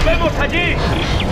¡Nos vemos allí!